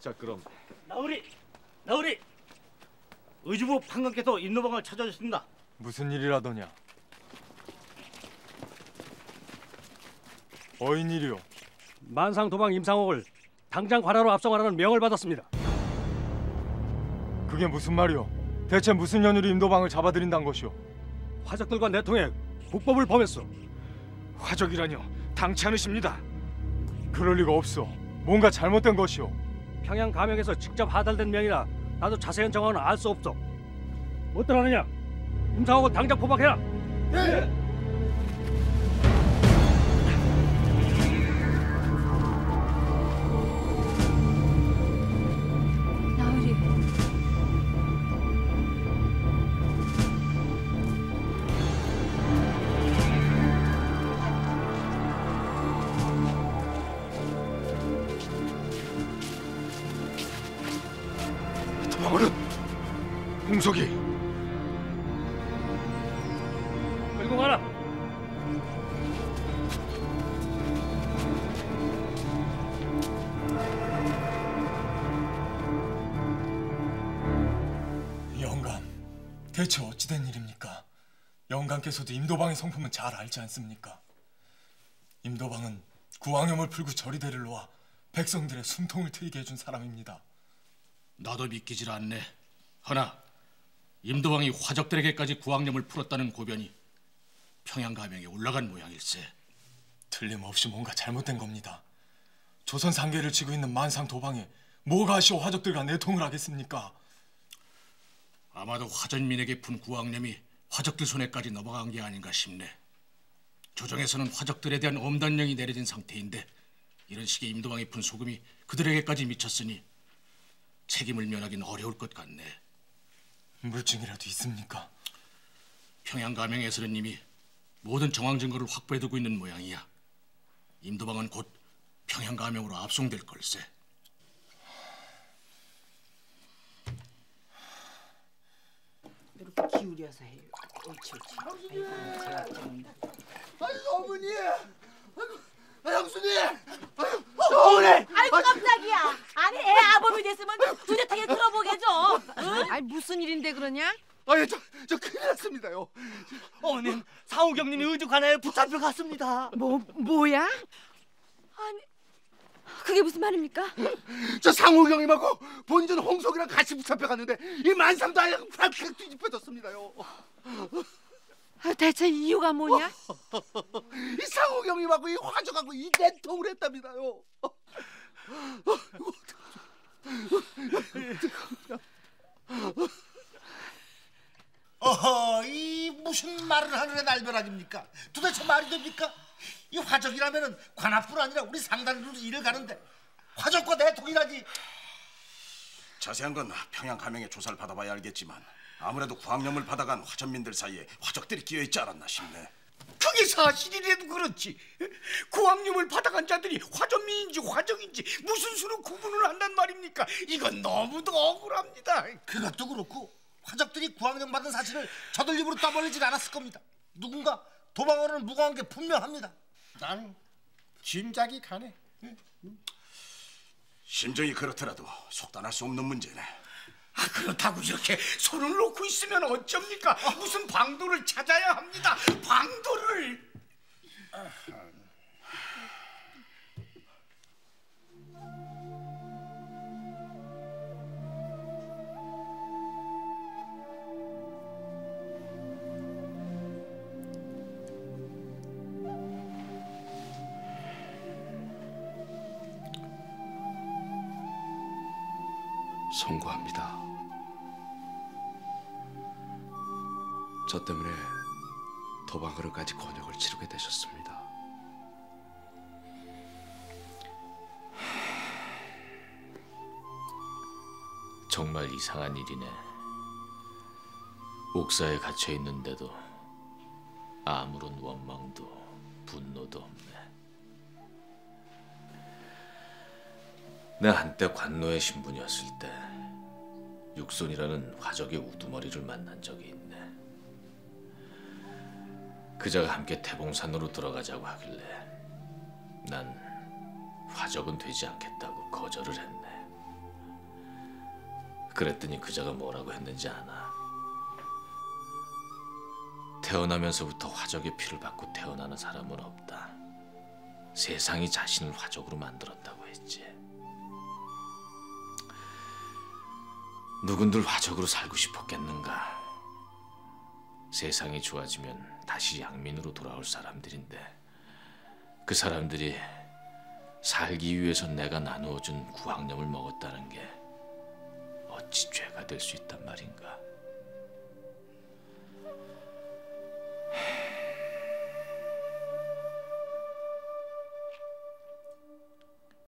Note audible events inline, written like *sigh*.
자 그럼 나으리, 나으리. 의주부 판관께서 임노방을 찾아주셨습니다. 무슨 일이라더냐? 어인 일이요. 만상 도방 임상옥을 당장 관하로 압송하라는 명을 받았습니다. 그게 무슨 말이오? 대체 무슨 연유로 임도방을 잡아들인다는 것이오? 화적들과 내통해 국법을 범했어. 화적이라뇨? 당치 않으십니다. 그럴 리가 없어. 뭔가 잘못된 것이오. 평양 감역에서 직접 하달된 명이라 나도 자세한 정황은 알 수 없어. 어떠하느냐? 임상옥을 당장 포박해라. 나 도망오는 홍석이 끌고 가라. 영감, 대체 어찌된 일입니까? 영감께서도 임도방의 성품은 잘 알지 않습니까? 임도방은 구왕염을 풀고 저리대를 놓아 백성들의 숨통을 트이게 해준 사람입니다. 나도 믿기질 않네. 허나 임도왕이 화적들에게까지 구왕념을 풀었다는 고변이 평양 가명에 올라간 모양일세. 틀림없이 뭔가 잘못된 겁니다. 조선 상계를 쥐고 있는 만상 도방에 뭐가 아쉬워 화적들과 내통을 하겠습니까? 아마도 화전민에게 푼 구왕념이 화적들 손에까지 넘어간 게 아닌가 싶네. 조정에서는 화적들에 대한 엄단령이 내려진 상태인데 이런 식의 임도왕이 푼 소금이 그들에게까지 미쳤으니 책임을 면하기는 어려울 것 같네. 물증이라도 있습니까? 평양 가명에서는 이미 모든 정황 증거를 확보해두고 있는 모양이야. 임도방은 곧 평양 가명으로 압송될 걸세. 이렇게 기울여서 해요. 옳지 옳지. 아이고 제가 좀 아이고 어머니, 아이고 아, 형수님, 아이고 어머니. 아이고 깜짝이야. 아니 애 아범이 됐으면 두젓하게 들어보게 좀. 응? 아니 무슨 일인데 그러냐? 아유 저저 큰일 났습니다요. 어머님, 상우경님이 의주 관하에 붙잡혀 갔습니다. 뭐 뭐야? 아니 그게 무슨 말입니까? *laughs* 저 상우경님하고 본전 홍석이랑 같이 붙잡혀 갔는데 이 만삼도 아니고 prak틱 뒤집혀졌습니다요. 아, 대체 이유가 뭐냐? *laughs* 이 상우경님하고 이 화적하고 이 내통을 했답니다요. *laughs* 어허, 이 무슨 말을 하느냐 날벼락입니까? 도대체 말이 됩니까? 이 화적이라면은 관아뿐 아니라 우리 상단으로 일을 가는데 화적과 내통이라지. 자세한 건 평양 가명의 조사를 받아봐야 알겠지만 아무래도 구황염을 받아간 화전민들 사이에 화적들이 끼어 있지 않았나 싶네. 그게 사실이라도 그렇지. 고압념을 받아간 자들이 화전민인지 화적인지 무슨 수로 구분을 한단 말입니까? 이건 너무도 억울합니다. 그것도 그렇고 화적들이 구황념 받은 사실을 저들 입으로 떠벌리질 않았을 겁니다. 누군가 도망을 무고한 게 분명합니다. 난 짐작이 가네. 심정이 그렇더라도 속단할 수 없는 문제네. 아, 그렇다고 이렇게 손을 놓고 있으면 어쩝니까? 무슨 방도를 찾아야 합니다. 방도를. 송구합니다. 저 때문에 도박으로까지 곤욕을 치르게 되셨습니다. 정말 이상한 일이네. 옥사에 갇혀 있는데도 아무런 원망 내 한때 관노의 신분이었을 때 육손이라는 화적의 우두머리를 만난 적이 있네. 그자가 함께 태봉산으로 들어가자고 하길래 난 화적은 되지 않겠다고 거절을 했네. 그랬더니 그자가 뭐라고 했는지 아나? 태어나면서부터 화적의 피를 받고 태어나는 사람은 없다. 세상이 자신을 화적으로 만들었다고 했지. 누군들 화적으로 살고 싶었겠는가? 세상이 좋아지면 다시 양민으로 돌아올 사람들인데 그 사람들이 살기 위해서 내가 나누어준 구황염을 먹었다는 게 어찌 죄가 될 수 있단 말인가?